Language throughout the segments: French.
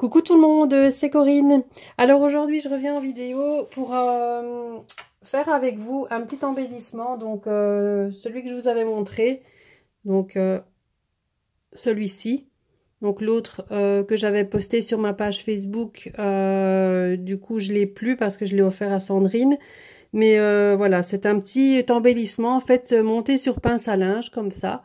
Coucou tout le monde, c'est Corinne. Alors aujourd'hui je reviens en vidéo pour euh, faire avec vous un petit embellissement. Donc euh, celui que je vous avais montré, donc euh, celui-ci. Donc l'autre que j'avais posté sur ma page Facebook, du coup je l'ai plus parce que je l'ai offert à Sandrine. Mais voilà, c'est un petit embellissement en fait monté sur pince à linge comme ça.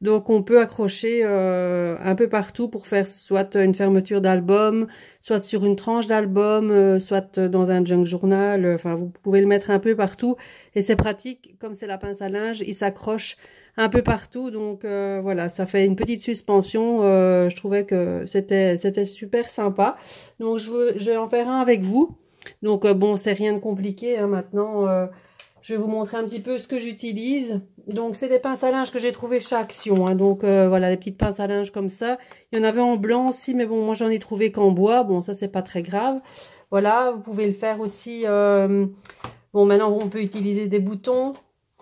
Donc on peut accrocher euh, un peu partout pour faire soit une fermeture d'album, soit sur une tranche d'album, euh, soit dans un junk journal. Enfin, vous pouvez le mettre un peu partout et c'est pratique. Comme c'est la pince à linge, il s'accroche un peu partout. Donc euh, voilà, ça fait une petite suspension. je trouvais que c'était super sympa. Donc je, je, vais en faire un avec vous. Donc bon, c'est rien de compliqué hein, maintenant. Je vais vous montrer un petit peu ce que j'utilise. Donc, c'est des pinces à linge que j'ai trouvé chez Action. Hein. Donc, euh, voilà, les petites pinces à linge comme ça. Il y en avait en blanc aussi, mais bon, moi, j'en ai trouvé qu'en bois. Bon, ça, c'est pas très grave. Voilà, vous pouvez le faire aussi. Euh, bon, maintenant, on peut utiliser des boutons.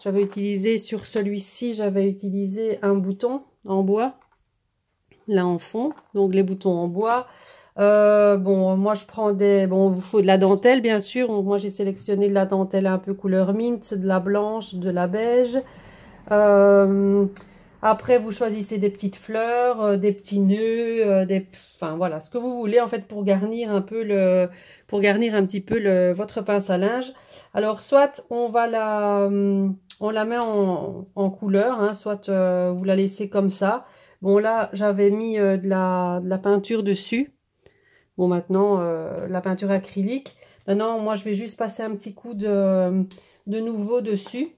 J'avais utilisé sur celui-ci, j'avais utilisé un bouton en bois. Là, en fond. Donc, les boutons en bois. Euh, bon, moi je prends des... Bon, il vous faut de la dentelle, bien sûr. Moi j'ai sélectionné de la dentelle un peu couleur mint, de la blanche, de la beige. Euh, après, vous choisissez des petites fleurs, euh, des petits nœuds, des... Enfin, voilà, ce que vous voulez, en fait, pour garnir un peu le... Pour garnir un petit peu le... votre pince à linge. Alors, soit on va la... On la met en, en couleur, hein, soit vous la laissez comme ça. Bon, là, j'avais mis de la peinture dessus. Bon, maintenant, euh, la peinture acrylique. Maintenant, moi, je vais juste passer un petit coup de, de nouveau dessus.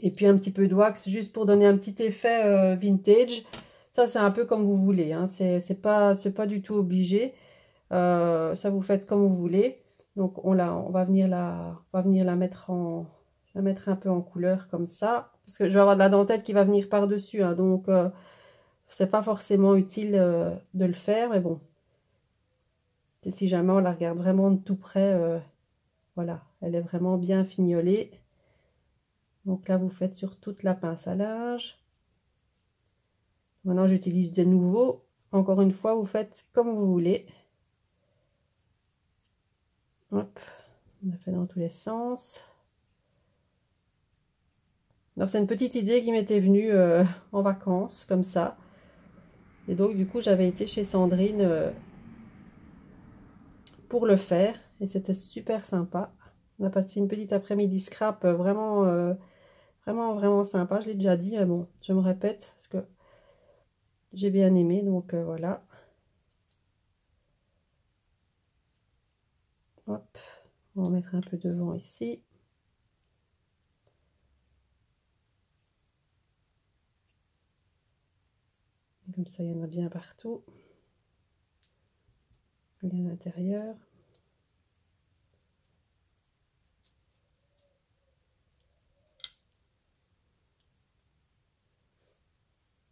Et puis un petit peu de wax, juste pour donner un petit effet euh, vintage. Ça, c'est un peu comme vous voulez. Hein. C'est pas, pas du tout obligé. Euh, ça, vous faites comme vous voulez. Donc, on, la, on, va, venir la, va venir la mettre en... La mettre un peu en couleur comme ça. Parce que je vais avoir de la dentelle qui va venir par-dessus. Hein. donc, c'est pas forcément utile de le faire. Mais bon, si jamais on la regarde vraiment de tout près, euh, voilà, elle est vraiment bien fignolée. Donc là, vous faites sur toute la pince à linge. Maintenant, j'utilise de nouveau. Encore une fois, vous faites comme vous voulez. Hop, on a fait dans tous les sens. Alors, c'est une petite idée qui m'était venue euh, en vacances, comme ça. Et donc, du coup, j'avais été chez Sandrine euh, le faire. Et c'était super sympa. On a passé une petite après-midi scrap euh, vraiment, euh, vraiment, vraiment sympa. Je l'ai déjà dit, mais bon, je me répète parce que j'ai bien aimé. Donc euh, voilà. Hop, on va mettre un peu devant ici. Comme ça, il y en a bien partout l'intérieur.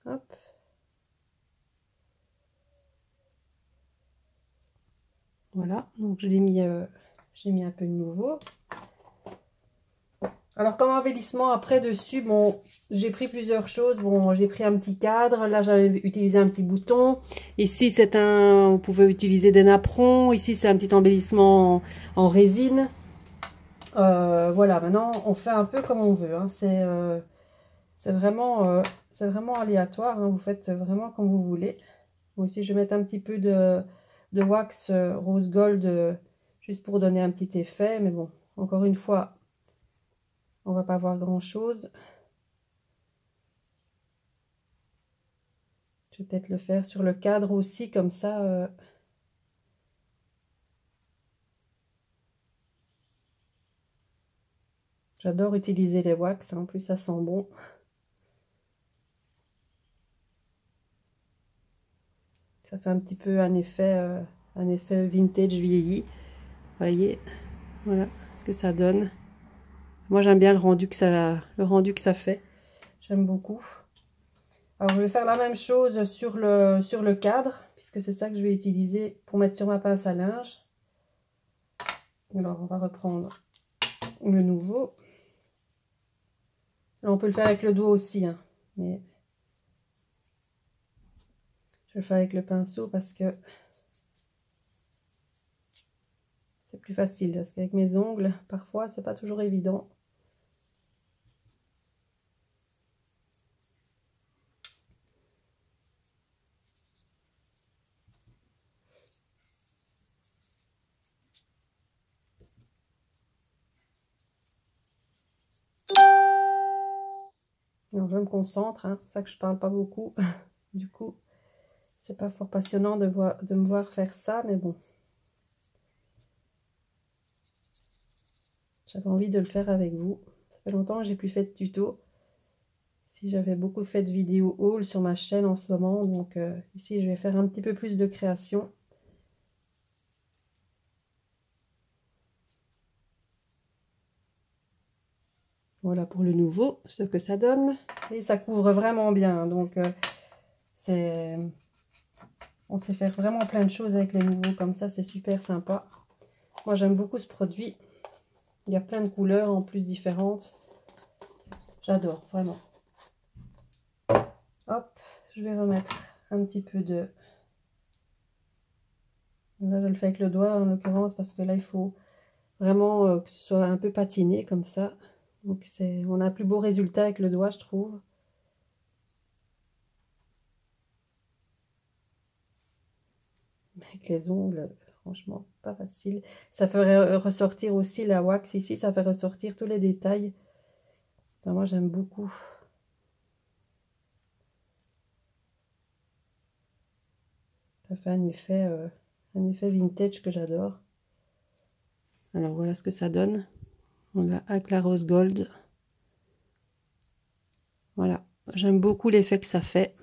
Hop. Voilà, donc je l'ai mis, euh, mis un peu de nouveau. Alors comme embellissement après dessus, bon, j'ai pris plusieurs choses. Bon, j'ai pris un petit cadre. Là, j'avais utilisé un petit bouton. Ici, c'est un, vous pouvez utiliser des napperons. Ici, c'est un petit embellissement en, résine. Euh, voilà, maintenant, on fait un peu comme on veut. Hein. Euh, c'est vraiment, euh, vraiment aléatoire. Hein. Vous faites vraiment comme vous voulez. Ici, je vais mettre un petit peu de, de wax rose gold juste pour donner un petit effet. Mais bon, encore une fois, on va pas voir grand chose. Je vais peut-être le faire sur le cadre aussi, comme ça. Euh. J'adore utiliser les wax, en plus ça sent bon. Ça fait un petit peu un effet, euh, un effet vintage vieilli. Voyez, voilà ce que ça donne. Moi, j'aime bien le rendu que ça, le rendu que ça fait. J'aime beaucoup. Alors, je vais faire la même chose sur le, sur le cadre, puisque c'est ça que je vais utiliser pour mettre sur ma pince à linge. Alors, on va reprendre le nouveau. on peut le faire avec le doigt aussi, hein, mais je le faire avec le pinceau parce que plus facile parce qu'avec mes ongles, parfois, c'est pas toujours évident. Je me concentre, hein, c'est ça que je parle pas beaucoup. du coup, c'est pas fort passionnant de, de me voir faire ça, mais bon. J'avais envie de le faire avec vous. Ça fait longtemps que j'ai plus fait de tuto. Si j'avais beaucoup fait de vidéos haul sur ma chaîne en ce moment, donc euh, ici je vais faire un petit peu plus de création. Voilà pour le nouveau, ce que ça donne. Et ça couvre vraiment bien. Donc, euh, c'est... On sait faire vraiment plein de choses avec les nouveaux comme ça. C'est super sympa. Moi, j'aime beaucoup ce produit. Il y a plein de couleurs en plus différentes. J'adore, vraiment. Hop, je vais remettre un petit peu de... Là, je le fais avec le doigt en l'occurrence parce que là, il faut vraiment euh, que ce soit un peu patiné comme ça. Donc on a plus beau résultat avec le doigt, je trouve. Avec les ongles, franchement, pas facile. Ça ferait ressortir aussi la wax ici, ça fait ressortir tous les détails. moi, j'aime beaucoup. Ça fait un effet, euh, un effet vintage que j'adore. Alors voilà ce que ça donne. Voilà, avec la rose gold. Voilà, j'aime beaucoup l'effet que ça fait.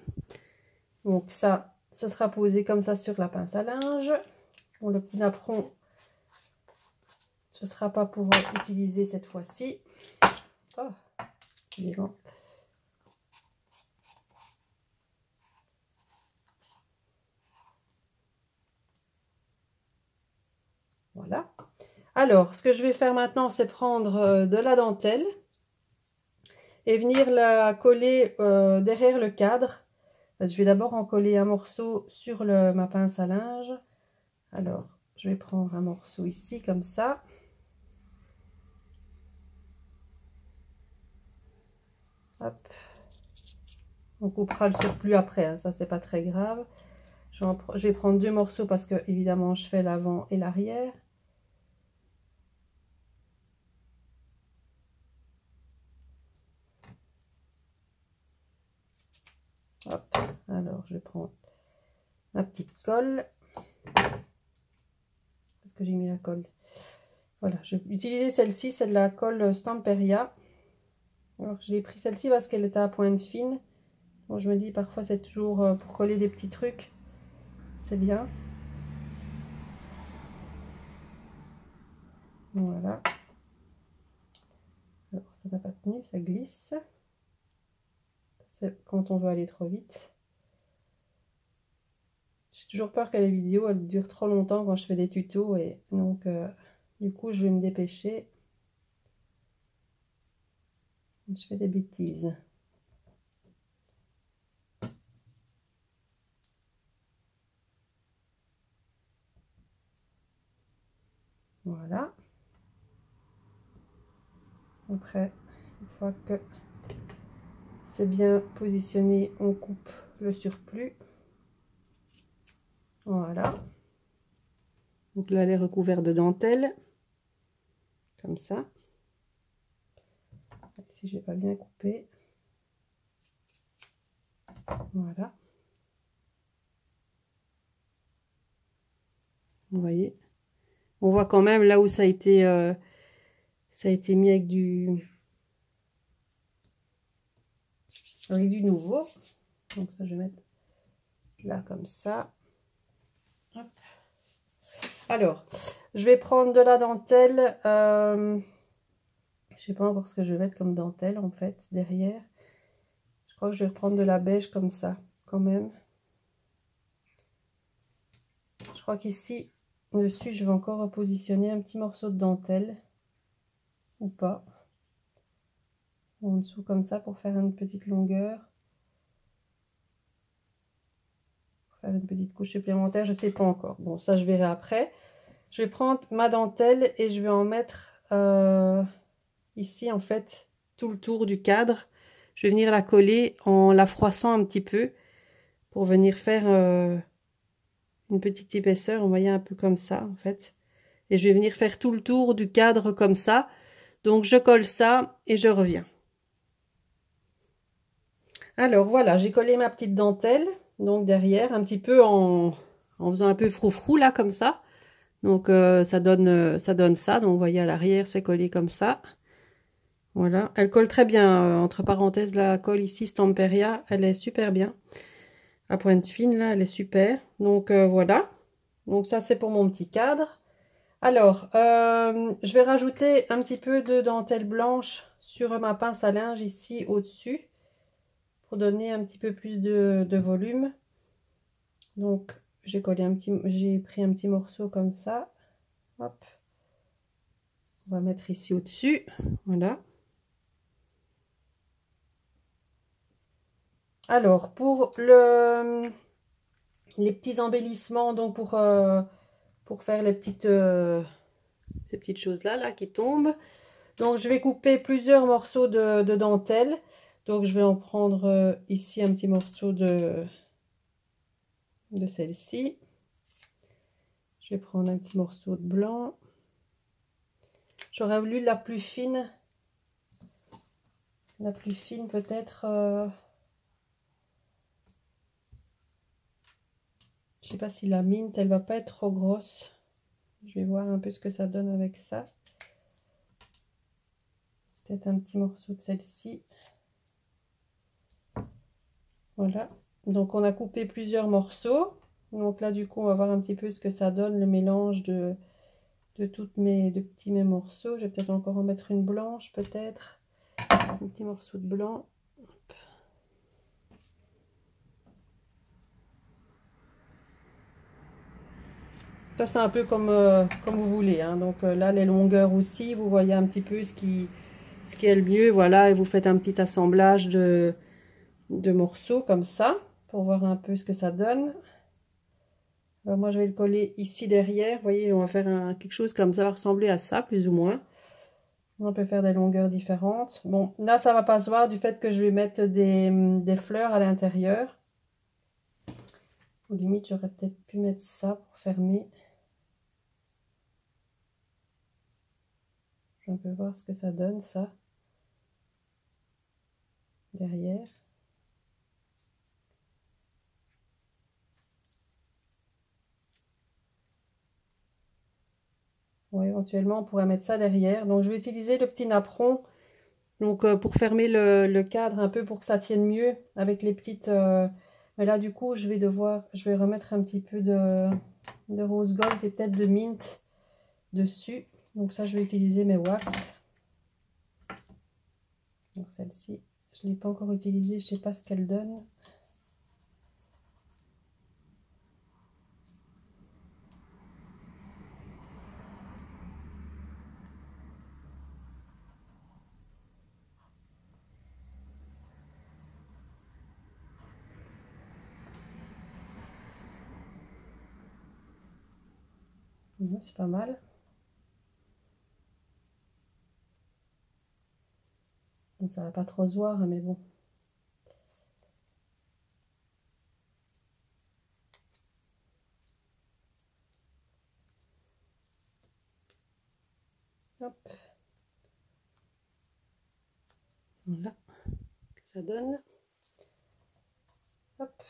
Donc ça, ce sera posé comme ça sur la pince à linge. Bon, le petit napperon, ce sera pas pour utiliser cette fois-ci. Oh, Voilà. Alors, ce que je vais faire maintenant, c'est prendre euh, de la dentelle et venir la coller euh, derrière le cadre. Je vais d'abord en coller un morceau sur ma pince à linge. Alors, je vais prendre un morceau ici, comme ça. On coupera le surplus après, hein, ça c'est pas très grave. Je vais prendre deux morceaux parce que évidemment je fais l'avant et l'arrière. Alors je prends ma petite colle. Parce que j'ai mis la colle. Voilà, je vais utiliser celle-ci, c'est de la colle Stamperia. Alors j'ai pris celle-ci parce qu'elle était à pointe fine. Bon, je me dis parfois c'est toujours euh, pour coller des petits trucs. C'est bien. Voilà. Alors ça n'a pas tenu, ça glisse quand on veut aller trop vite. J'ai toujours peur que les vidéos elles durent trop longtemps quand je fais des tutos et donc euh, du coup je vais me dépêcher. Je fais des bêtises. Voilà. Après, une fois que c'est bien positionné, on coupe le surplus. Voilà. Donc là, elle est recouverte de dentelle. Comme ça. Si je n'ai pas bien coupé. Voilà. Vous voyez? On voit quand même là où ça a été, euh, ça a été mis avec du, du nouveau. Donc ça, je vais mettre là comme ça. Alors, je vais prendre de la dentelle. Euh, je sais pas encore ce que je vais mettre comme dentelle en fait derrière. Je crois que je vais reprendre de la beige comme ça quand même. Je crois qu'ici, dessus, je vais encore repositionner un petit morceau de dentelle. Ou pas en dessous comme ça pour faire une petite longueur. Faire une petite couche supplémentaire, je sais pas encore. Bon, ça je verrai après. je vais prendre ma dentelle et je vais en mettre euh, ici en fait tout le tour du cadre. Je vais venir la coller en la froissant un petit peu pour venir faire euh, une petite épaisseur, vous voyez un peu comme ça en fait. Et je vais venir faire tout le tour du cadre comme ça. Donc je colle ça et je reviens. Alors voilà, j'ai collé ma petite dentelle, donc derrière, un petit peu en, faisant un peu froufrou là comme ça. Donc euh, ça donne euh, ça donne ça. Donc vous voyez à l'arrière, c'est collé comme ça. Voilà, elle colle très bien. Euh, entre parenthèses, la colle ici Stamperia, elle est super bien. À pointe fine là, elle est super. Donc voilà. Donc ça c'est pour mon petit cadre. Alors, je vais rajouter un petit peu de dentelle blanche sur ma pince à linge ici au-dessus pour donner un petit peu plus de, volume. Donc j'ai collé un petit j'ai pris un petit morceau comme ça. Hop. On va mettre ici au dessus voilà. Alors pour le les petits embellissements donc pour euh, pour faire les petites euh, ces petites choses là là qui tombent. Donc je vais couper plusieurs morceaux de dentelle donc je vais en prendre euh, ici un petit morceau de celle-ci. Je vais prendre un petit morceau de blanc. J'aurais voulu la plus fine. La plus fine peut-être. Euh, je sais pas si la mine, elle va pas être trop grosse. Je vais voir un peu ce que ça donne avec ça. Peut-être un petit morceau de celle-ci. Voilà. Donc on a coupé plusieurs morceaux. Donc là du coup on va voir un petit peu ce que ça donne le mélange de, de mes de petits mes morceaux. Je vais peut-être encore en mettre une blanche peut-être. Un petit morceau de blanc. Ça c'est un peu comme, euh, comme vous voulez. Hein. Donc euh, là les longueurs aussi, vous voyez un petit peu ce qui, ce qui est le mieux. Voilà, et vous faites un petit assemblage de, de morceaux comme ça pour voir un peu ce que ça donne. Alors moi, je vais le coller ici derrière. Vous voyez, on va faire un, quelque chose comme ça, va ressembler à ça, plus ou moins. On peut faire des longueurs différentes. Bon, là, ça va pas se voir du fait que je vais mettre des, des fleurs à l'intérieur. Ou limite, j'aurais peut-être pu mettre ça pour fermer. On peut voir ce que ça donne, ça. Derrière. Éventuellement, on pourrait mettre ça derrière. Donc, je vais utiliser le petit napperon donc, euh, pour fermer le, cadre un peu pour que ça tienne mieux avec les petites... Euh, mais là, du coup, je vais devoir... Je vais remettre un petit peu de, de rose gold et peut-être de mint dessus. Donc ça, je vais utiliser mes wax. Donc celle-ci, je ne l'ai pas encore utilisée. Je ne sais pas ce qu'elle donne. C'est pas mal. ça va pas trop se voir, mais bon. Hop. Voilà, que ça donne. Hop.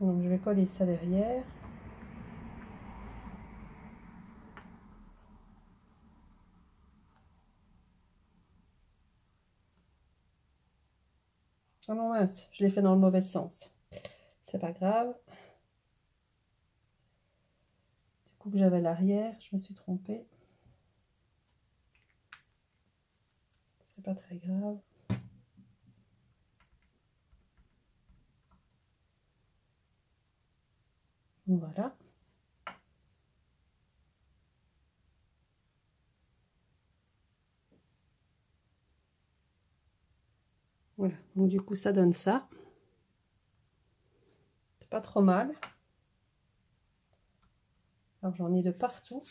Donc je vais coller ça derrière. Oh non mince, je l'ai fait dans le mauvais sens. C'est pas grave. Du coup que j'avais l'arrière, je me suis trompée. C'est pas très grave. Voilà. Voilà, donc du coup ça donne ça. C'est pas trop mal. Alors j'en ai de partout.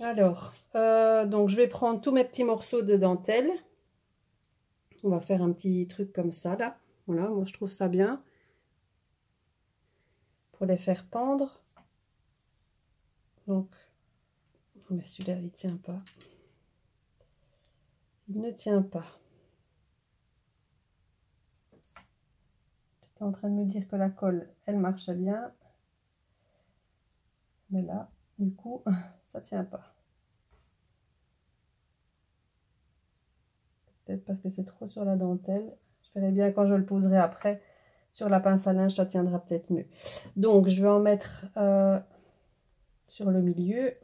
Alors, euh, donc je vais prendre tous mes petits morceaux de dentelle. On va faire un petit truc comme ça là. Voilà, moi je trouve ça bien. Pour les faire pendre. Donc, mais celui-là il tient pas. Il ne tient pas. J'étais en train de me dire que la colle, elle marchait bien. Mais là, du coup, ça tient pas. Peut-être parce que c'est trop sur la dentelle. Verrai bien quand je le poserai après. Sur la pince à linge, ça tiendra peut-être mieux. Donc, je vais en mettre euh, sur le milieu.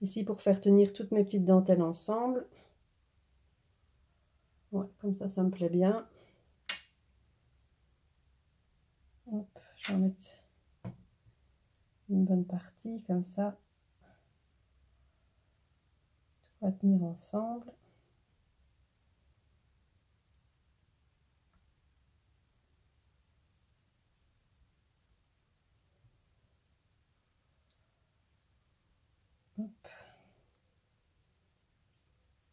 Ici, pour faire tenir toutes mes petites dentelles ensemble. Comme ça, ça me plaît bien. je vais en mettre une bonne partie, comme ça. Tout va tenir ensemble.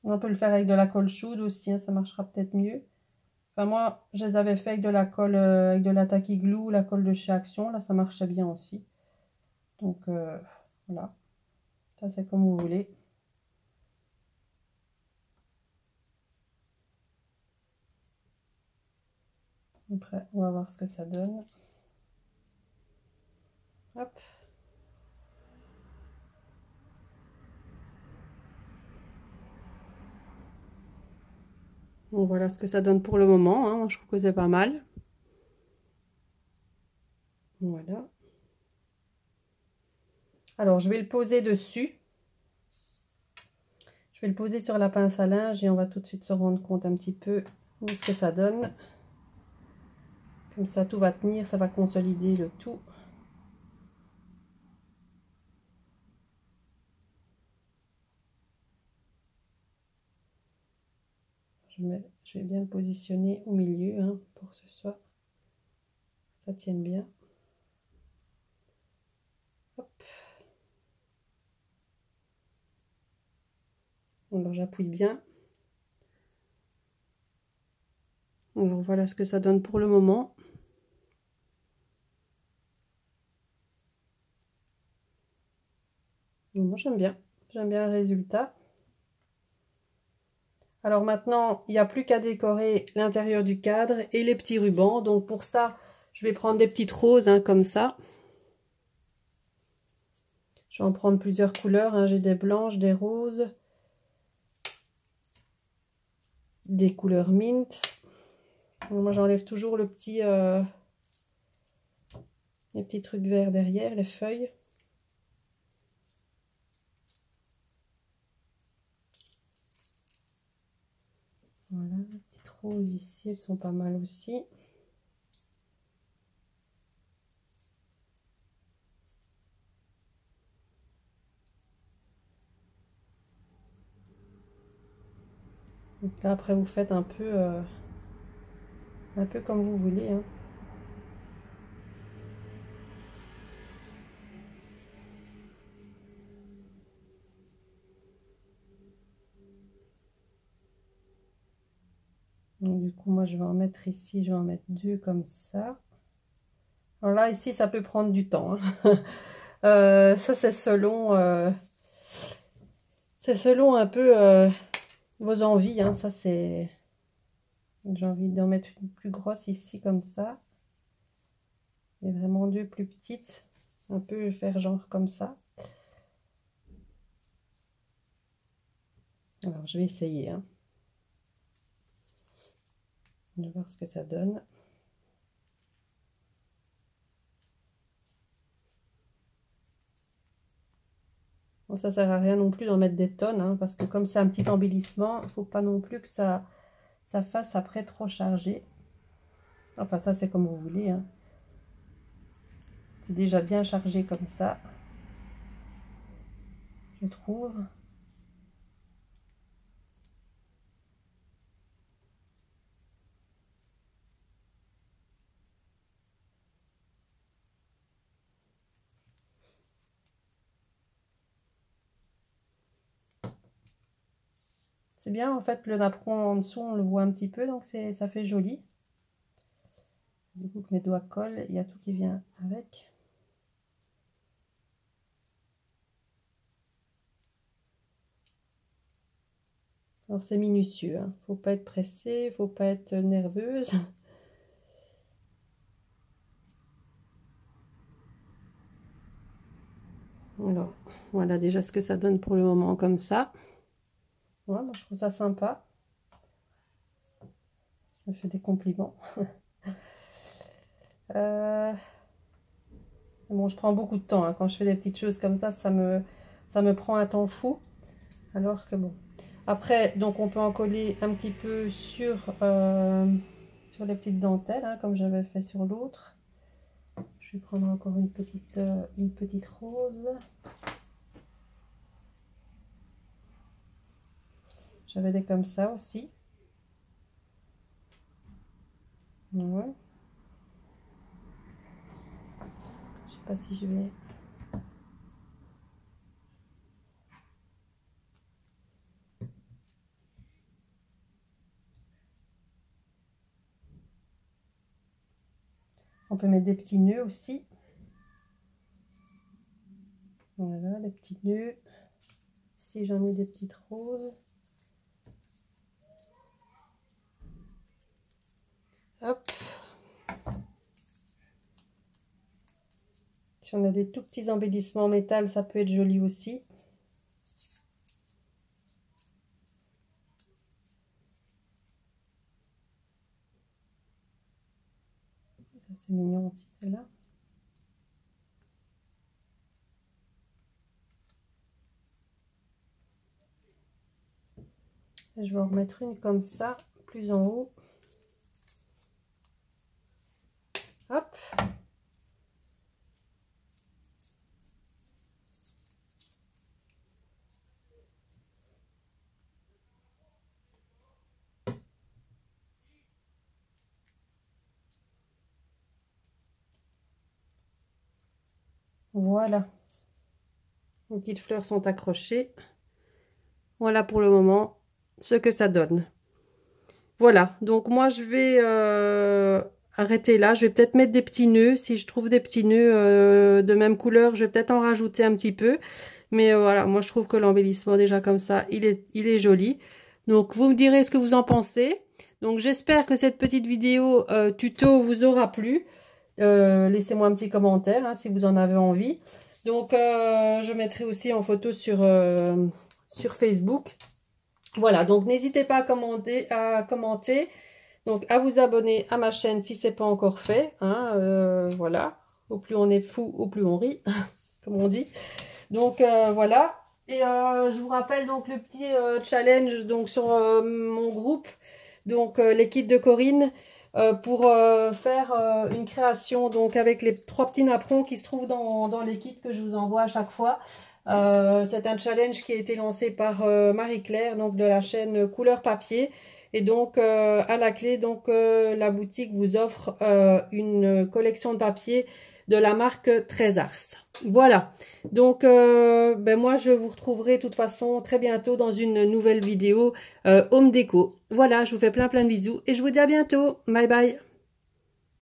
On peut le faire avec de la colle chaude aussi, hein, ça marchera peut-être mieux. Enfin moi, je les avais fait avec de la colle, euh, avec de la Taki Glue, la colle de chez Action, là ça marchait bien aussi. Donc euh, voilà, ça c'est comme vous voulez. Après, on va voir ce que ça donne. Hop. Voilà ce que ça donne pour le moment. Hein. Je trouve que c'est pas mal. Voilà. Alors, je vais le poser dessus. Je vais le poser sur la pince à linge et on va tout de suite se rendre compte un petit peu de ce que ça donne. Comme ça, tout va tenir, ça va consolider le tout. Je, vais bien le positionner au milieu hein, pour que ce soit ça tienne bien. Alors j'appuie bien. Alors voilà ce que ça donne pour le moment. Moi j'aime bien, j'aime bien le résultat. Alors maintenant, il n'y a plus qu'à décorer l'intérieur du cadre et les petits rubans. Donc pour ça, je vais prendre des petites roses hein, comme ça. Je vais en prendre plusieurs couleurs. Hein. J'ai des blanches, des roses, des couleurs mint. moi, j'enlève toujours le petit, euh, les petits trucs verts derrière, les feuilles. Voilà, les petites roses ici, elles sont pas mal aussi. Donc là, après, vous faites un peu, euh, un peu comme vous voulez. Hein. Du coup, moi, je vais en mettre ici, je vais en mettre deux comme ça. Alors là, ici, ça peut prendre du temps. Hein. Euh, ça, c'est selon... Euh, c'est selon un peu euh, vos envies. Hein. Ça, c'est... J'ai envie d'en mettre une plus grosse ici, comme ça. Et vraiment deux plus petites. Un peu faire genre comme ça. Alors, je vais essayer. Hein. On va voir ce que ça donne. Bon, ça sert à rien non plus d'en mettre des tonnes, hein, parce que comme c'est un petit embellissement, il ne faut pas non plus que ça, ça fasse après trop chargé. Enfin, ça, c'est comme vous voulez. Hein. C'est déjà bien chargé comme ça. Je trouve. C'est bien, en fait, le napperon en dessous, on le voit un petit peu, donc ça fait joli. Du coup, que mes doigts collent, il y a tout qui vient avec. Alors c'est minutieux, hein. faut pas être pressé, faut pas être nerveuse. Alors, voilà déjà ce que ça donne pour le moment comme ça. Moi je trouve ça sympa. Je me fais des compliments. Euh, bon, je prends beaucoup de temps. Hein. Quand je fais des petites choses comme ça, ça me, ça me prend un temps fou. Alors que bon. Après, donc on peut en coller un petit peu sur, euh, sur les petites dentelles, hein, comme j'avais fait sur l'autre. Je vais prendre encore une petite, euh, une petite rose. J'avais des comme ça aussi. Ouais. Je sais pas si je vais On peut mettre des petits nœuds aussi. Voilà, les petits nœuds. Ici, j'en ai des petites roses. Si on a des tout petits embellissements en métal, ça peut être joli aussi. c'est mignon aussi celle-là. Je vais en remettre une comme ça, plus en haut. Hop. Voilà. Les petites fleurs sont accrochées. Voilà pour le moment ce que ça donne. Voilà, donc moi je vais euh, arrêter là. Je vais peut-être mettre des petits nœuds. Si je trouve des petits nœuds euh, de même couleur, je vais peut-être en rajouter un petit peu. Mais euh, voilà, moi je trouve que l'embellissement déjà comme ça, il est, il est joli. Donc vous me direz ce que vous en pensez. Donc j'espère que cette petite vidéo tuto vous aura plu. Euh, laissez-moi un petit commentaire hein, si vous en avez envie. Donc, euh, je mettrai aussi en photo sur, euh, sur Facebook. Voilà, donc n'hésitez pas à commenter. Donc, à vous abonner à ma chaîne si ce n'est pas encore fait. Hein, voilà, au plus on est fou, au plus on rit, comme on dit. Donc, voilà. Et je vous rappelle donc le petit challenge donc sur mon groupe. Donc, les kits de Corinne. Euh, pour euh, faire euh, une création avec les trois petits napperons qui se trouvent dans, dans les kits que je vous envoie à chaque fois. c'est un challenge qui a été lancé par Marie-Claire, donc de la chaîne Couleur Papier. Et donc, à la clé, donc la boutique vous offre une collection de papier de la marque Trésars. Voilà, donc euh, ben moi je vous retrouverai de toute façon très bientôt dans une nouvelle vidéo euh, Home Déco. Voilà, je vous fais plein plein de bisous et je vous dis à bientôt. Bye bye